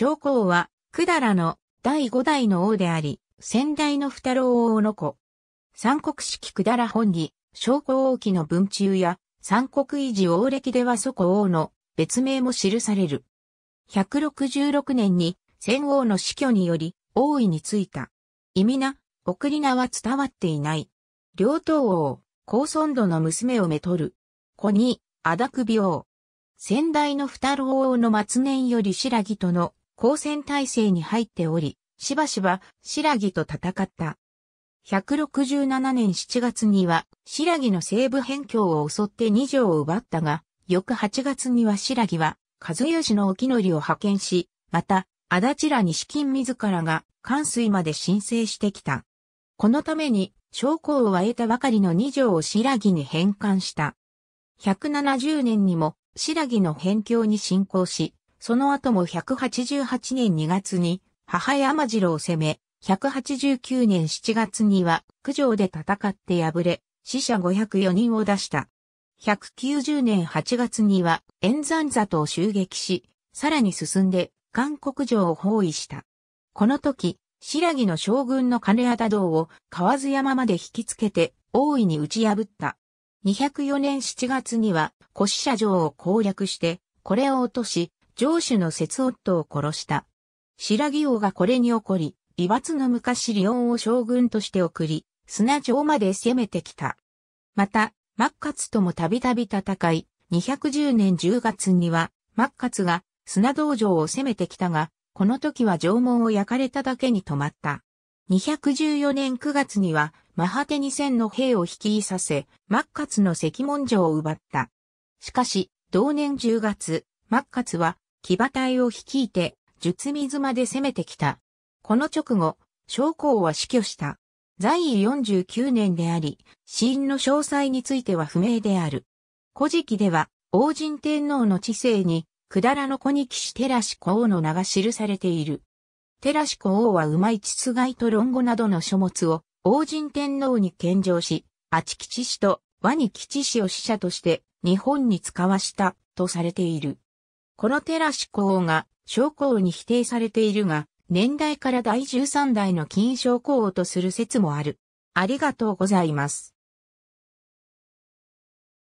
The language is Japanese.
将校は、百済の第五代の王であり、先代の二郎王の子。三国式百済本義、将校王記の文中や、三国維持王歴では祖子王の別名も記される。166年に戦王の死去により王位についた。意味な、送り名は伝わっていない。両党王、高尊度の娘をめとる。子に、アダク病。先代の二郎王の末年より白木との交戦体制に入っており、しばしば白木と戦った。167年7月には白木の西部辺境を襲って二条を奪ったが、翌8月には白木は和義の沖乗りを派遣し、また、足立らに資金自らが関水まで申請してきた。このために、将校を得たばかりの二条を白木に返還した。170年にも白木の辺境に侵攻し、その後も188年2月に母山城を攻め、189年7月には九条で戦って敗れ、死者504人を出した。190年8月には円山里を襲撃し、さらに進んで韓国城を包囲した。この時、白木の将軍の金谷道を河津山まで引きつけて大いに打ち破った。204年7月には、古死者城を攻略して、これを落とし、城主の節夫を殺した。白木王がこれに起こり、異抜の昔リオンを将軍として送り、砂城まで攻めてきた。また、マッカツともたびたび戦い、210年10月には、マッカツが砂道場を攻めてきたが、この時は城門を焼かれただけに止まった。214年9月には、マハテニ戦の兵を率いさせ、マッカツの石門城を奪った。しかし、同年10月、マッカツは、騎馬隊を率いて、術水まで攻めてきた。この直後、将校は死去した。在位49年であり、死因の詳細については不明である。古事記では、王神天皇の知性に、百済の子に騎士寺師公の名が記されている。寺師公王は馬市つがいと論語などの書物を王神天皇に献上し、八吉氏と和に吉氏を使者として日本に使わしたとされている。この寺師公が将校に否定されているが、年代から第13代の金将校とする説もある。ありがとうございます。